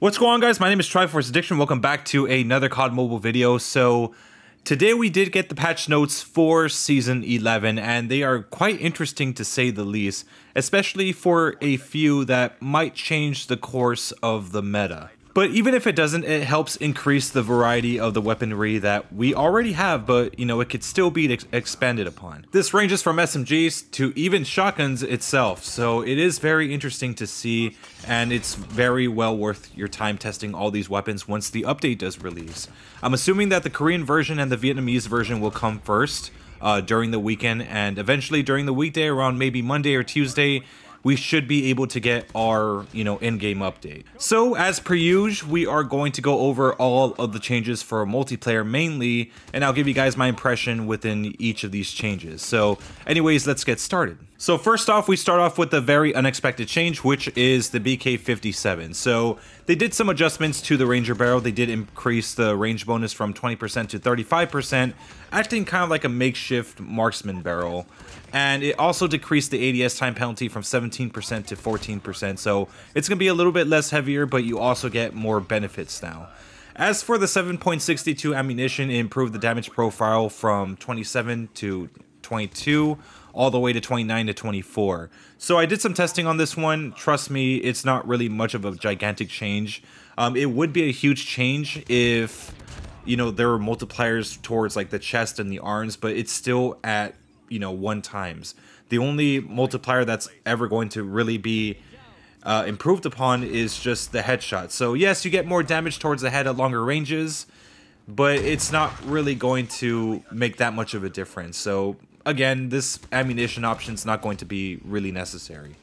What's going on guys? My name is Triforce Addiction. Welcome back to another COD Mobile video. So today we did get the patch notes for Season 11 and they are quite interesting to say the least, especially for a few that might change the course of the meta. But even if it doesn't, it helps increase the variety of the weaponry that we already have, but you know, it could still be ex expanded upon. This ranges from SMGs to even shotguns itself, so it is very interesting to see, and it's very well worth your time testing all these weapons once the update does release. I'm assuming that the Korean version and the Vietnamese version will come first, uh, during the weekend, and eventually during the weekday around maybe Monday or Tuesday, we should be able to get our, you know, in-game update. So as per usual, we are going to go over all of the changes for multiplayer mainly, and I'll give you guys my impression within each of these changes. So anyways, let's get started. So first off, we start off with a very unexpected change, which is the BK-57. So they did some adjustments to the Ranger barrel. They did increase the range bonus from 20% to 35%, acting kind of like a makeshift marksman barrel. And it also decreased the ADS time penalty from 17% to 14%. So it's going to be a little bit less heavier, but you also get more benefits now. As for the 7.62 ammunition, it improved the damage profile from 27 to 22 all the way to 29 to 24. So I did some testing on this one. Trust me, it's not really much of a gigantic change. Um, it would be a huge change if, you know, there were multipliers towards like the chest and the arms, but it's still at, you know, one times. The only multiplier that's ever going to really be uh, improved upon is just the headshot. So yes, you get more damage towards the head at longer ranges, but it's not really going to make that much of a difference. So again, this ammunition option is not going to be really necessary.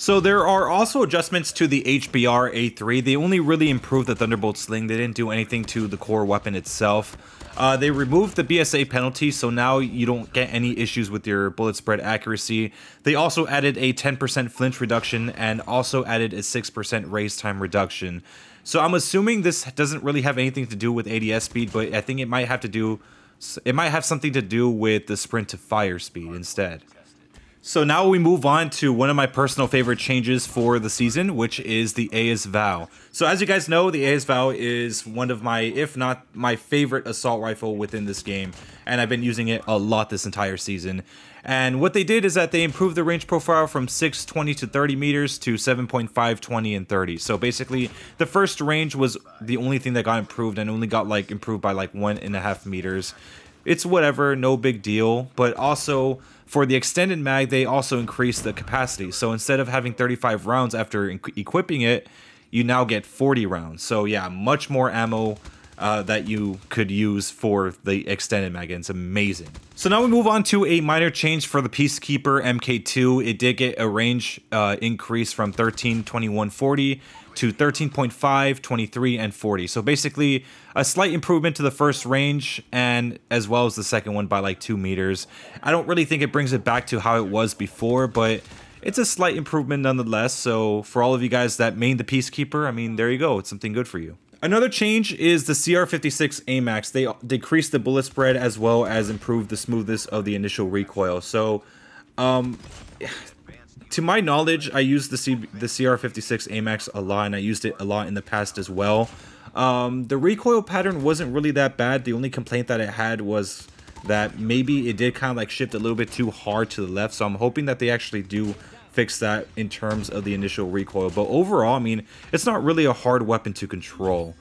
So there are also adjustments to the HBR A3. They only really improved the Thunderbolt sling. They didn't do anything to the core weapon itself. Uh, they removed the BSA penalty, so now you don't get any issues with your bullet spread accuracy. They also added a 10% flinch reduction and also added a 6% raise time reduction. So I'm assuming this doesn't really have anything to do with ADS speed, but I think it might have to do it might have something to do with the sprint to fire speed instead. So now we move on to one of my personal favorite changes for the season, which is the AS-Val. So as you guys know, the AS-Val is one of my, if not my favorite assault rifle within this game, and I've been using it a lot this entire season. And what they did is that they improved the range profile from 620 to 30 meters to 7.5, 20, and 30. So basically, the first range was the only thing that got improved and only got like improved by like one and a half meters. It's whatever, no big deal. But also, for the extended mag, they also increased the capacity. So instead of having 35 rounds after equipping it, you now get 40 rounds. So yeah, much more ammo uh, that you could use for the extended mag. It's amazing. So now we move on to a minor change for the Peacekeeper MK2. It did get a range uh, increase from 13, 21, 40 to 13.5, 23, and 40. So basically a slight improvement to the first range and as well as the second one by like two meters. I don't really think it brings it back to how it was before, but it's a slight improvement nonetheless. So for all of you guys that main the Peacekeeper, I mean, there you go. It's something good for you. Another change is the CR56 AMAX. They decreased the bullet spread as well as improved the smoothness of the initial recoil. So, um, to my knowledge, I used the, C the CR56 AMAX a lot, and I used it a lot in the past as well. Um, the recoil pattern wasn't really that bad. The only complaint that it had was that maybe it did kind of like shift a little bit too hard to the left. So I'm hoping that they actually do fix that in terms of the initial recoil. But overall, I mean, it's not really a hard weapon to control.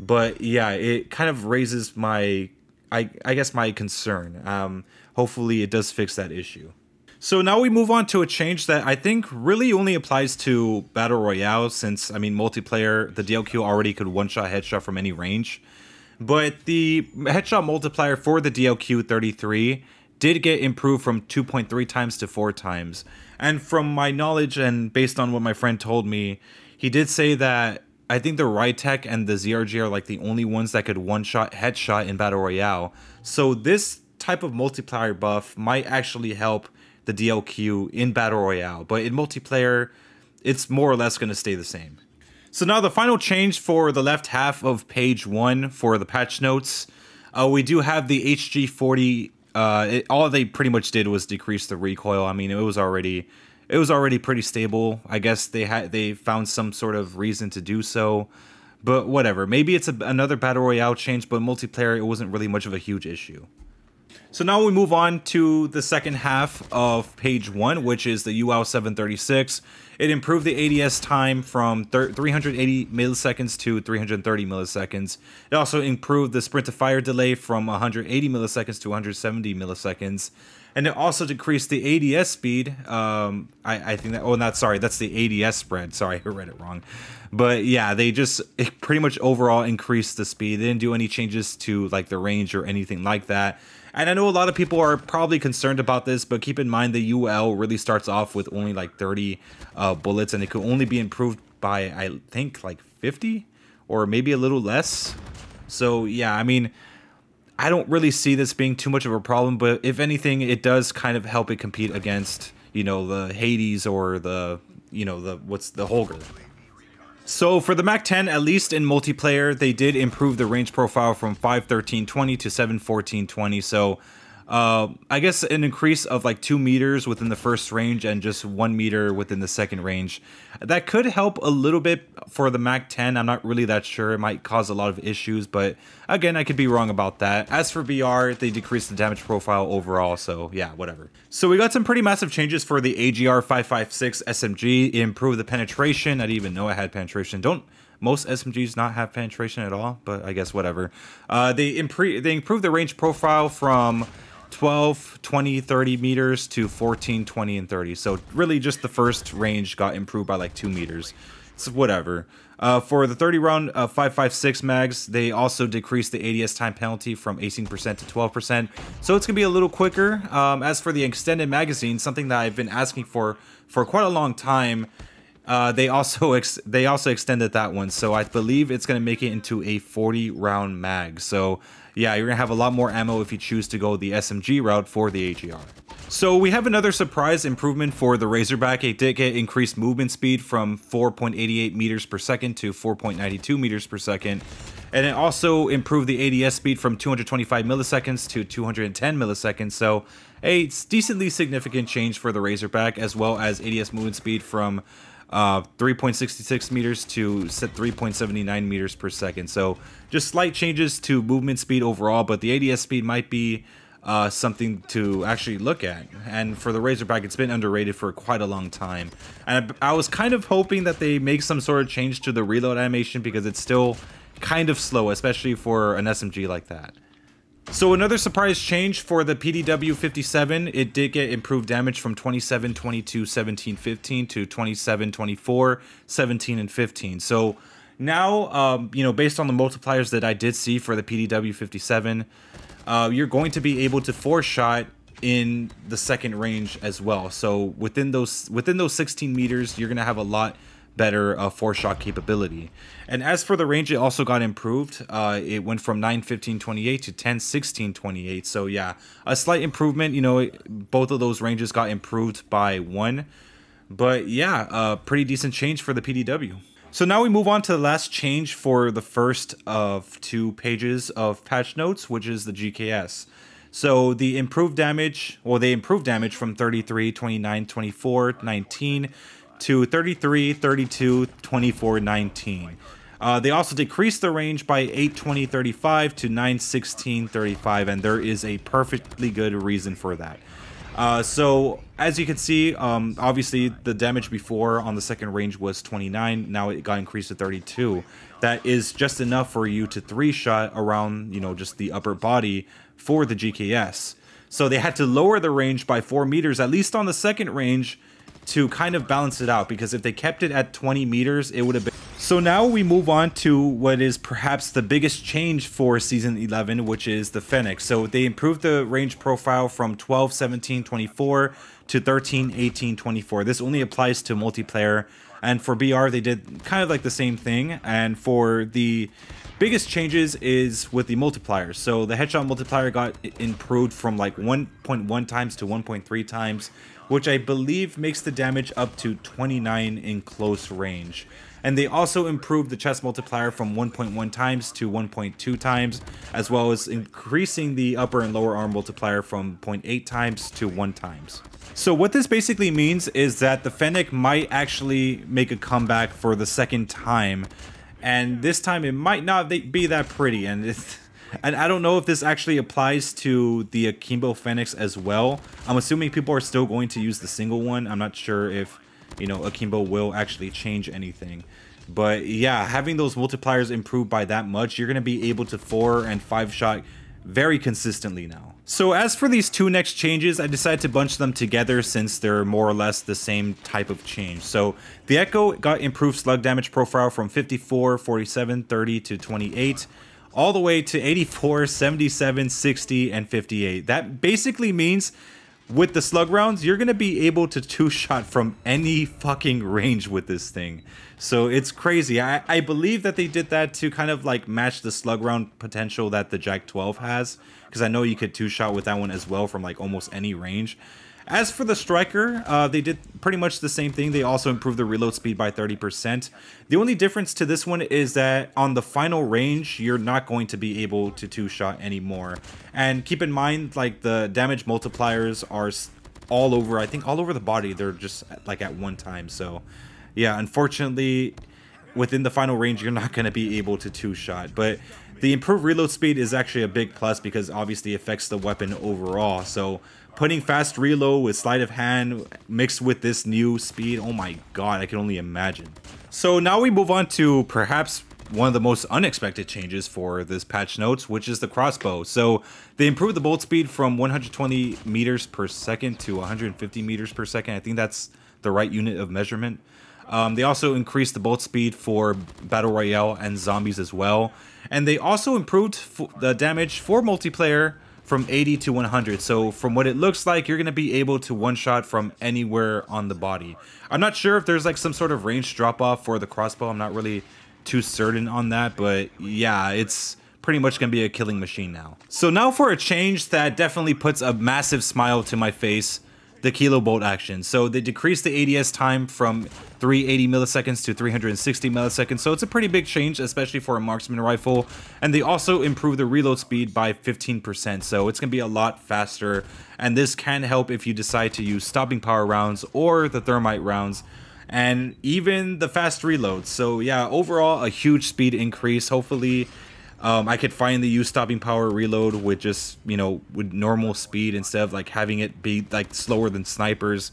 But yeah, it kind of raises my, I, I guess, my concern. Um, hopefully, it does fix that issue. So now we move on to a change that I think really only applies to Battle Royale since, I mean, multiplayer, the DLQ already could one-shot headshot from any range. But the headshot multiplier for the DLQ 33 did get improved from 2.3 times to 4 times. And from my knowledge and based on what my friend told me, he did say that I think the Rytec and the ZRG are like the only ones that could one-shot headshot in Battle Royale. So this type of multiplier buff might actually help the DLQ in Battle Royale, but in multiplayer, it's more or less going to stay the same. So now the final change for the left half of page one for the patch notes, uh, we do have the HG40 uh, it, all they pretty much did was decrease the recoil. I mean, it was already it was already pretty stable. I guess they had they found some sort of reason to do so. But whatever. Maybe it's a, another battle royale change, but multiplayer it wasn't really much of a huge issue. So now we move on to the second half of page one, which is the UL 736. It improved the ADS time from 380 milliseconds to 330 milliseconds. It also improved the sprint to fire delay from 180 milliseconds to 170 milliseconds. And it also decreased the ADS speed. Um, I, I think that, oh, not sorry, that's the ADS spread. Sorry, I read it wrong. But yeah, they just pretty much overall increased the speed. They didn't do any changes to like the range or anything like that. And I know a lot of people are probably concerned about this, but keep in mind the UL really starts off with only like 30 uh, bullets, and it could only be improved by, I think, like 50 or maybe a little less. So, yeah, I mean, I don't really see this being too much of a problem, but if anything, it does kind of help it compete against, you know, the Hades or the, you know, the, what's the Holger. So for the MAC-10, at least in multiplayer, they did improve the range profile from 51320 to 71420. So uh, I guess an increase of like two meters within the first range and just one meter within the second range. That could help a little bit for the Mac 10. I'm not really that sure. It might cause a lot of issues, but again, I could be wrong about that. As for BR, they decreased the damage profile overall, so yeah, whatever. So we got some pretty massive changes for the AGR 556 SMG. It improved the penetration. I didn't even know it had penetration. Don't most SMGs not have penetration at all, but I guess whatever. Uh, they, impre they improved the range profile from 12, 20, 30 meters to 14, 20, and 30. So really just the first range got improved by like 2 meters. It's whatever. Uh, for the 30 round uh, 5.56 mags, they also decreased the ADS time penalty from 18% to 12%. So it's going to be a little quicker. Um, as for the extended magazine, something that I've been asking for for quite a long time, uh, they also they also extended that one. So I believe it's going to make it into a 40 round mag. So yeah, you're going to have a lot more ammo if you choose to go the SMG route for the AGR. So we have another surprise improvement for the Razorback. It did get increased movement speed from 4.88 meters per second to 4.92 meters per second. And it also improved the ADS speed from 225 milliseconds to 210 milliseconds. So a decently significant change for the Razorback, as well as ADS movement speed from uh, 3.66 meters to set 3.79 meters per second. So just slight changes to movement speed overall, but the ADS speed might be uh, something to actually look at. And for the Razorback, it's been underrated for quite a long time. And I, I was kind of hoping that they make some sort of change to the reload animation because it's still kind of slow, especially for an SMG like that. So another surprise change for the PDW 57, it did get improved damage from 27, 22, 17, 15 to 27, 24, 17, and 15. So now, um, you know, based on the multipliers that I did see for the PDW 57, uh, you're going to be able to four shot in the second range as well. So within those within those 16 meters, you're gonna have a lot better uh, four shot capability. And as for the range, it also got improved. Uh, it went from 9 15 28 to 10 16 28. So, yeah, a slight improvement. You know, both of those ranges got improved by one. But yeah, a pretty decent change for the PDW. So now we move on to the last change for the first of two pages of patch notes, which is the GKS. So the improved damage, well, they improved damage from 33, 29, 24, 19 to 33, 32, 24, 19. Uh, they also decreased the range by 820, 35 to 916, 35, and there is a perfectly good reason for that. Uh, so as you can see, um, obviously the damage before on the second range was 29. Now it got increased to 32. That is just enough for you to three shot around, you know, just the upper body for the GKS. So they had to lower the range by four meters, at least on the second range, to kind of balance it out because if they kept it at 20 meters, it would have been. So now we move on to what is perhaps the biggest change for season 11, which is the Fennec. So they improved the range profile from 12, 17, 24 to 13, 18, 24. This only applies to multiplayer. And for BR, they did kind of like the same thing. And for the biggest changes is with the multipliers. So the headshot multiplier got improved from like 1.1 times to 1.3 times which I believe makes the damage up to 29 in close range. And they also improved the chest multiplier from 1.1 times to 1.2 times, as well as increasing the upper and lower arm multiplier from 0.8 times to 1 times. So what this basically means is that the Fennec might actually make a comeback for the second time and this time it might not be that pretty. And it's, and I don't know if this actually applies to the Akimbo Fennec as well. I'm assuming people are still going to use the single one. I'm not sure if you know Akimbo will actually change anything. But yeah, having those multipliers improved by that much, you're going to be able to four and five shot very consistently now. So as for these two next changes, I decided to bunch them together since they're more or less the same type of change. So the Echo got improved slug damage profile from 54, 47, 30 to 28 all the way to 84, 77, 60, and 58. That basically means with the slug rounds, you're going to be able to two-shot from any fucking range with this thing. So it's crazy. I, I believe that they did that to kind of like match the slug round potential that the JAK-12 has. Because I know you could two-shot with that one as well from like almost any range. As for the Striker, uh, they did pretty much the same thing. They also improved the reload speed by 30%. The only difference to this one is that on the final range, you're not going to be able to two-shot anymore. And keep in mind, like, the damage multipliers are all over, I think all over the body. They're just, like, at one time. So, yeah, unfortunately, within the final range, you're not going to be able to two-shot. But the improved reload speed is actually a big plus because obviously affects the weapon overall. So putting fast reload with sleight of hand mixed with this new speed, oh my god, I can only imagine. So now we move on to perhaps one of the most unexpected changes for this patch notes, which is the crossbow. So they improved the bolt speed from 120 meters per second to 150 meters per second. I think that's the right unit of measurement. Um, they also increased the bolt speed for Battle Royale and zombies as well. And they also improved the damage for multiplayer from 80 to 100. So from what it looks like, you're going to be able to one-shot from anywhere on the body. I'm not sure if there's like some sort of range drop-off for the crossbow. I'm not really too certain on that, but yeah, it's pretty much going to be a killing machine now. So now for a change that definitely puts a massive smile to my face the kilo bolt action. So they decreased the ADS time from 380 milliseconds to 360 milliseconds. So it's a pretty big change, especially for a marksman rifle. And they also improved the reload speed by 15%. So it's going to be a lot faster. And this can help if you decide to use stopping power rounds or the thermite rounds and even the fast reloads. So yeah, overall a huge speed increase. Hopefully um, I could finally use stopping power reload with just, you know, with normal speed instead of like having it be like slower than snipers.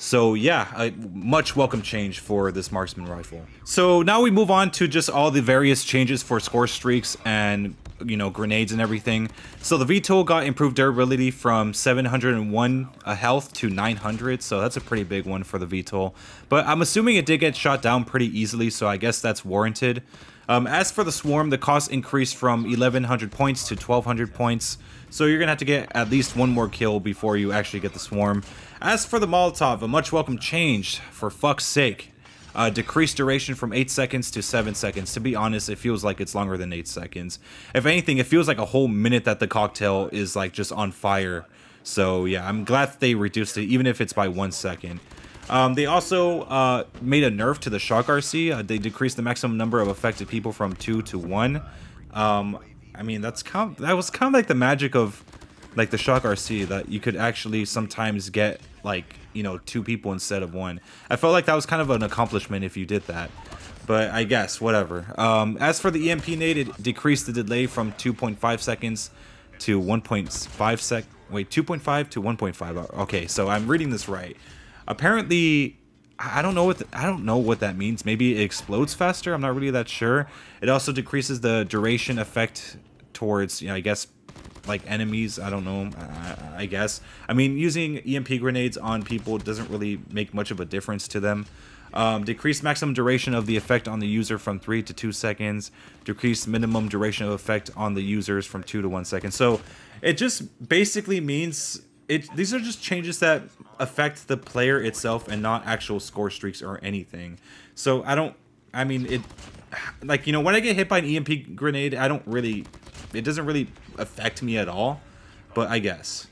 So yeah, a much welcome change for this marksman rifle. So now we move on to just all the various changes for score streaks and you know grenades and everything. So the VTOL got improved durability from 701 health to 900, so that's a pretty big one for the VTOL. But I'm assuming it did get shot down pretty easily, so I guess that's warranted. Um, as for the Swarm, the cost increased from 1100 points to 1200 points, so you're to have to get at least one more kill before you actually get the Swarm. As for the Molotov, a much welcome change, for fuck's sake. Uh, decreased duration from 8 seconds to 7 seconds. To be honest, it feels like it's longer than 8 seconds. If anything, it feels like a whole minute that the cocktail is like just on fire. So yeah, I'm glad they reduced it, even if it's by 1 second. Um, they also uh, made a nerf to the Shock RC. Uh, they decreased the maximum number of affected people from two to one. Um, I mean, that's kind of, that was kind of like the magic of like the Shock RC that you could actually sometimes get like you know two people instead of one. I felt like that was kind of an accomplishment if you did that. But I guess whatever. Um, as for the EMP nade, it decreased the delay from 2.5 seconds to 1.5 sec. Wait, 2.5 to 1.5. Okay, so I'm reading this right. Apparently, I don't know what the, I don't know what that means. Maybe it explodes faster. I'm not really that sure. It also decreases the duration effect towards, you know, I guess like enemies. I don't know. I, I guess. I mean, using EMP grenades on people doesn't really make much of a difference to them. Um, decreased maximum duration of the effect on the user from 3 to 2 seconds. Decreased minimum duration of effect on the users from 2 to 1 second. So it just basically means it these are just changes that affect the player itself and not actual score streaks or anything. So I don't I mean it like you know when I get hit by an EMP grenade, I don't really it doesn't really affect me at all, but I guess.